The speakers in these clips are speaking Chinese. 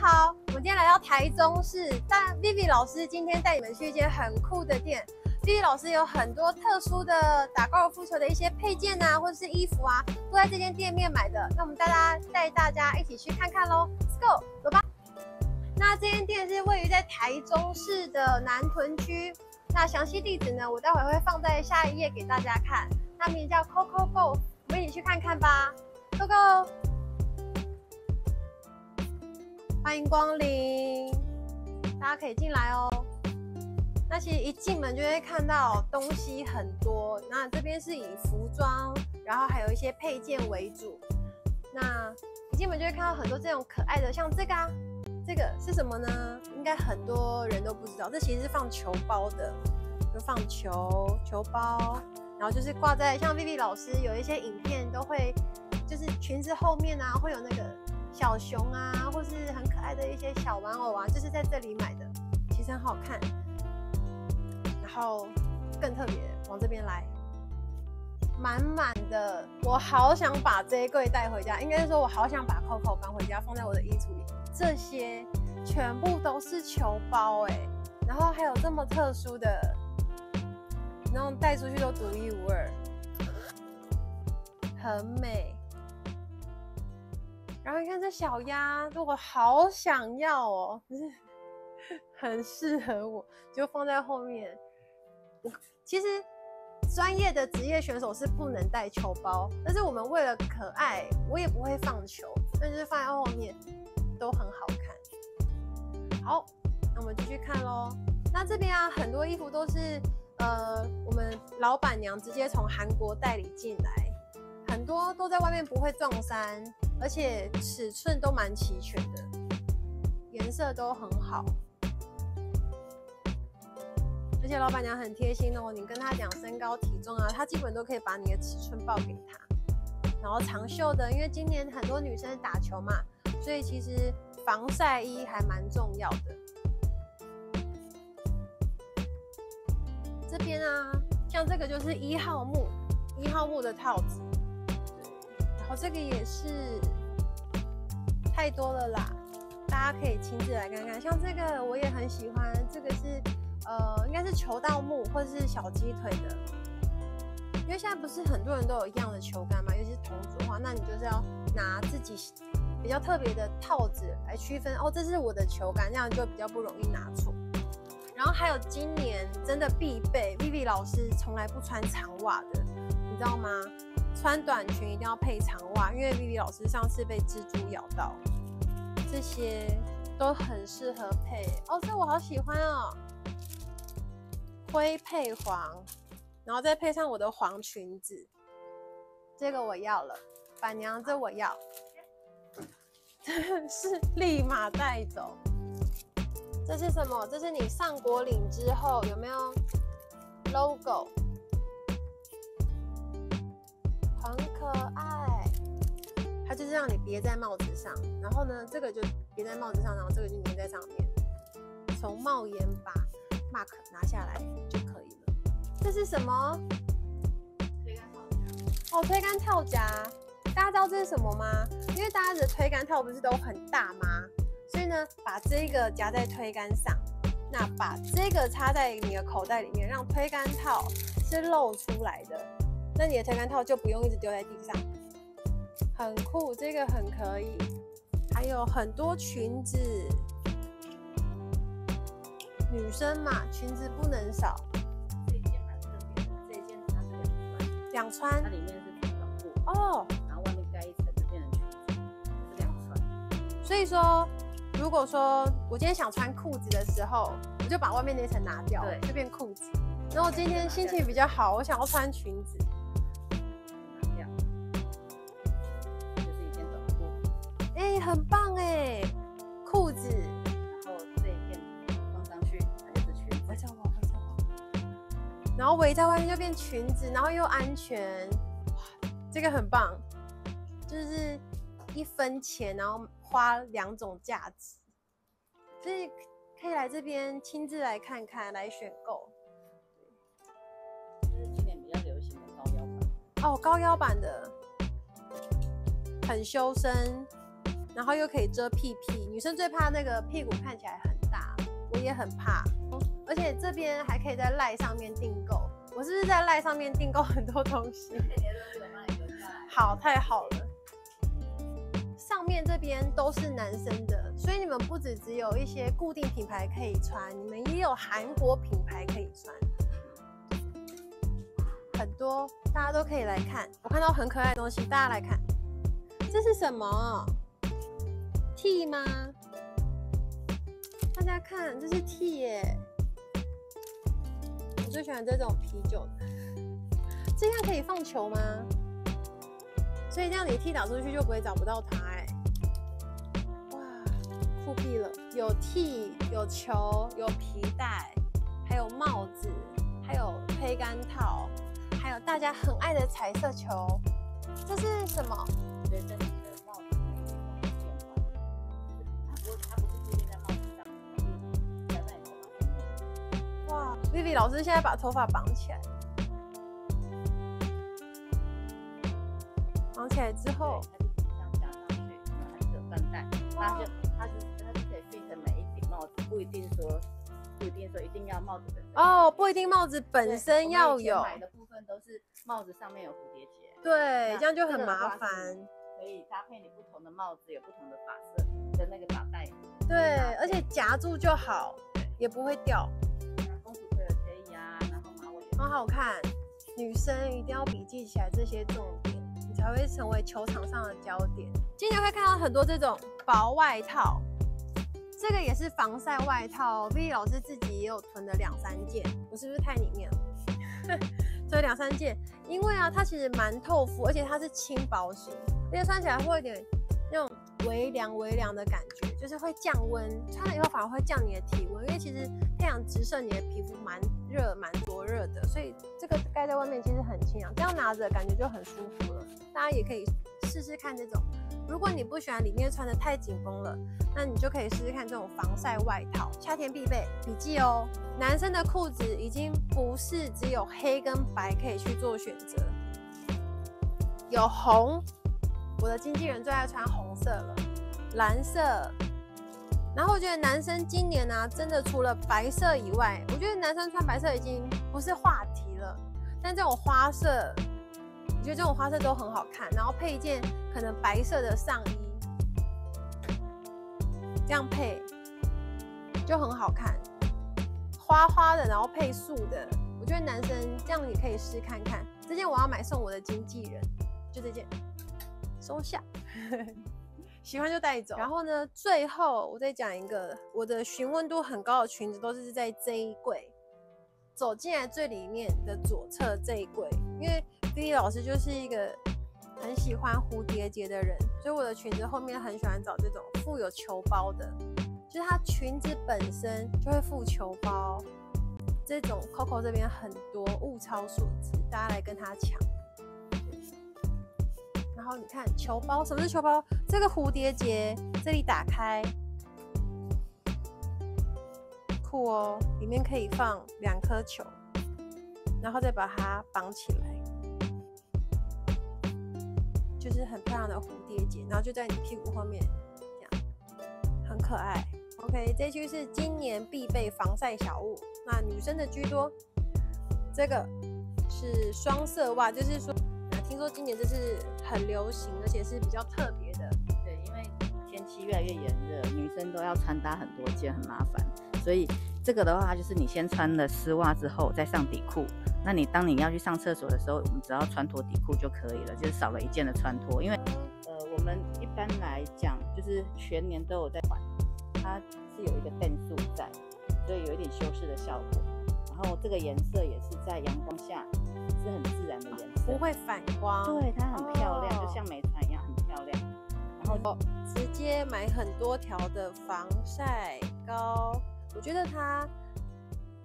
好，我们今天来到台中市，但 Vivi 老师今天带你们去一间很酷的店。Vivi 老师有很多特殊的打高尔夫球的一些配件啊，或者是衣服啊，都在这间店面买的。那我们带大家带大家一起去看看喽，Let's go，走吧。那这间店是位于在台中市的南屯区，那详细地址呢，我待会会放在下一页给大家看。它名叫 Coco Go，我们一起去看看吧，Go Go。欢迎光临，大家可以进来哦。那其实一进门就会看到东西很多，那这边是以服装，然后还有一些配件为主。那一进门就会看到很多这种可爱的，像这个啊，这个是什么呢？应该很多人都不知道，这其实是放球包的，就放球球包，然后就是挂在像 Vivi 老师有一些影片都会，就是裙子后面啊会有那个。小熊啊，或是很可爱的一些小玩偶啊，就是在这里买的，其实很好看。然后更特别，往这边来，满满的，我好想把这一柜带回家。应该是说我好想把 Coco 搬回家，放在我的衣橱里。这些全部都是球包哎，然后还有这么特殊的，然后带出去都独一无二，很美。然后你看这小鸭，我好想要哦，就 是很适合我，就放在后面。其实专业的职业选手是不能带球包，但是我们为了可爱，我也不会放球，但是放在后面都很好看。好，那我们继续看喽。那这边啊，很多衣服都是呃我们老板娘直接从韩国代理进来，很多都在外面不会撞衫。而且尺寸都蛮齐全的，颜色都很好，而且老板娘很贴心哦，你跟她讲身高体重啊，她基本都可以把你的尺寸报给她。然后长袖的，因为今年很多女生打球嘛，所以其实防晒衣还蛮重要的。这边啊，像这个就是一号木，一号木的套子。哦，这个也是太多了啦，大家可以亲自来看看。像这个我也很喜欢，这个是呃，应该是球道木或者是小鸡腿的。因为现在不是很多人都有一样的球杆嘛，尤其是同组的话，那你就是要拿自己比较特别的套子来区分。哦，这是我的球杆，这样就比较不容易拿错。然后还有今年真的必备，Vivi 老师从来不穿长袜的，你知道吗？穿短裙一定要配长袜，因为 Vivi 老师上次被蜘蛛咬到，这些都很适合配哦。这我好喜欢哦，灰配黄，然后再配上我的黄裙子，这个我要了。板娘，这我要，是立马带走。这是什么？这是你上国领之后有没有 logo？很可爱，它就是让你别在帽子上，然后呢，这个就别在帽子上，然后这个就粘在上面，从帽檐把 mark 拿下来就可以了。这是什么？推杆套夹。哦，推杆套夹，大家知道这是什么吗？因为大家的推杆套不是都很大吗？所以呢，把这个夹在推杆上，那把这个插在你的口袋里面，让推杆套是露出来的。那你的推杆套就不用一直丢在地上，很酷，这个很可以。还有很多裙子，女生嘛，裙子不能少。这一件蛮特别的，这一件它是两穿，两穿它里面是短布哦，然后外面盖一层就变成裙子，是两穿。所以说，如果说我今天想穿裤子的时候，我就把外面那层拿掉，对，就变裤子。然后今天心情比较好，我想要穿裙子。很棒哎，裤子，然后这一片放上去，它就是裙子。围在我，围在我，然后围在外面就变裙子，然后又安全，哇，这个很棒，就是一分钱，然后花两种价值，所以可以来这边亲自来看看，来选购。这是今年比较流行的高腰版。哦，高腰版的，很修身。然后又可以遮屁屁。女生最怕那个屁股看起来很大，我也很怕。而且这边还可以在赖上面订购，我是不是在赖上面订购很多东西？好，太好了。上面这边都是男生的，所以你们不只只有一些固定品牌可以穿，你们也有韩国品牌可以穿，很多大家都可以来看。我看到很可爱的东西，大家来看，这是什么？T 吗？大家看，这是 T 耶。我最喜欢这种啤酒的，这样可以放球吗？所以这样你 T 打出去就不会找不到它哎。哇，酷毙了！有 T，有球，有皮带，还有帽子，还有推杆套，还有大家很爱的彩色球。这是什么？对，这哇，Vivi 老师现在把头发绑起来，绑起来之后，对，它是这样夹上去，然后它是有缎带，它就它是它是可以 fit 每一顶帽子，不一定说不一定说一定要帽子本身。哦，不一定帽子本身要有以前，买的部分都是帽子上面有蝴蝶结，对，这样就很这个的话是麻烦。可以搭配你不同的帽子，有不同的发色的那个发带。对，而且夹住就好，也不会掉，公主可以啊，然后马尾也很好看。女生一定要笔记起来这些重点，你才会成为球场上的焦点。今天会看到很多这种薄外套，这个也是防晒外套。V 老师自己也有囤了两三件，我是不是太里面了？所以两三件，因为啊，它其实蛮透肤，而且它是轻薄型，而且穿起来会有点那种微凉微凉的感觉，就是会降温，穿了以后反而会降你的体温，因为其实太阳直射你的皮肤蛮热蛮灼热的，所以这个盖在外面其实很清凉，这样拿着感觉就很舒服了。大家也可以试试看这种，如果你不喜欢里面穿的太紧绷了，那你就可以试试看这种防晒外套，夏天必备。笔记哦，男生的裤子已经不是只有黑跟白可以去做选择，有红，我的经纪人最爱穿红色了，蓝色。然后我觉得男生今年呢、真的除了白色以外，我觉得男生穿白色已经不是话题了。但这种花色，我觉得这种花色都很好看，然后配一件可能白色的上衣，这样配就很好看，花花的，然后配素的，我觉得男生这样也可以试看看。这件我要买送我的经纪人，就这件，收下。喜欢就带走。然后呢，最后我再讲一个，我的询问度很高的裙子都是在这一柜，走进来最里面的左侧这一柜，因为 B 老师就是一个很喜欢蝴蝶结的人，所以我的裙子后面很喜欢找这种附有球包的，就是它裙子本身就会附球包。这种 Coco 这边很多，物超所值，大家来跟他抢。然后你看球包，什么是球包？这个蝴蝶结这里打开，酷哦，里面可以放两颗球，然后再把它绑起来，就是很漂亮的蝴蝶结，然后就在你屁股后面，这样很可爱。OK，这就是今年必备防晒小物，那女生的居多。这个是双色袜，就是说，说今年这是很流行，而且是比较特别的。对，因为天气越来越炎热，女生都要穿搭很多件，很麻烦。所以这个的话，就是你先穿了丝袜之后再上底裤。那你当你要去上厕所的时候，我们只要穿脱底裤就可以了，就是少了一件的穿脱。因为呃，我们一般来讲就是全年都有在换，它是有一个变数在，所以有一点修饰的效果。然后这个颜色也是在阳光下是很自然的颜色，不会反光，对，它很漂亮，哦就像美团一样很漂亮。然后直接买很多条的防晒膏，我觉得它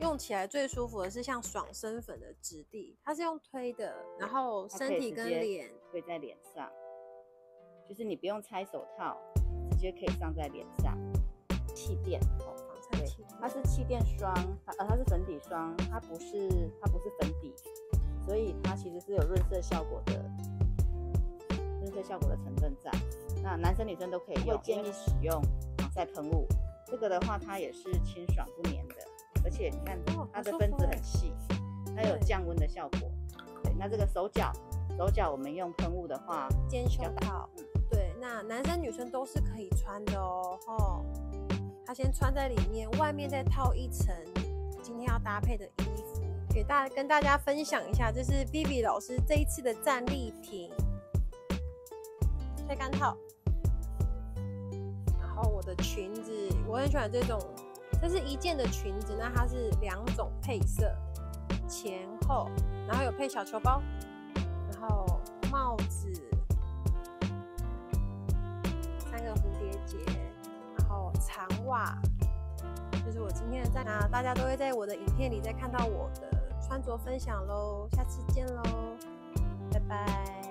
用起来最舒服的是像爽身粉的质地，它是用推的，然后身体跟脸，会在脸上，就是你不用拆手套，直接可以上在脸上。气垫，哦，防晒它是气垫霜，它呃它是粉底霜，它不是它不是粉底，所以它其实是有润色效果的，润色效果的成分在。那男生女生都可以用，建议使用防晒喷雾。这个的话，它也是清爽不粘的，而且你看它的分子很细，它有降温的效果。对，那这个手脚手脚我们用喷雾的话，肩袖套，对，那男生女生都是可以穿的哦。吼，它先穿在里面，外面再套一层今天要搭配的衣服，给大跟大家分享一下，这是 B B 老师这一次的战利品，吹干套。然后我的裙子，我很喜欢这种，这是一件的裙子，那它是两种配色，前后，然后有配小球包，然后帽子，三个蝴蝶结，然后长袜，就是我今天的在哪，大家都会在我的影片里再看到我的穿着分享喽，下次见喽，拜拜。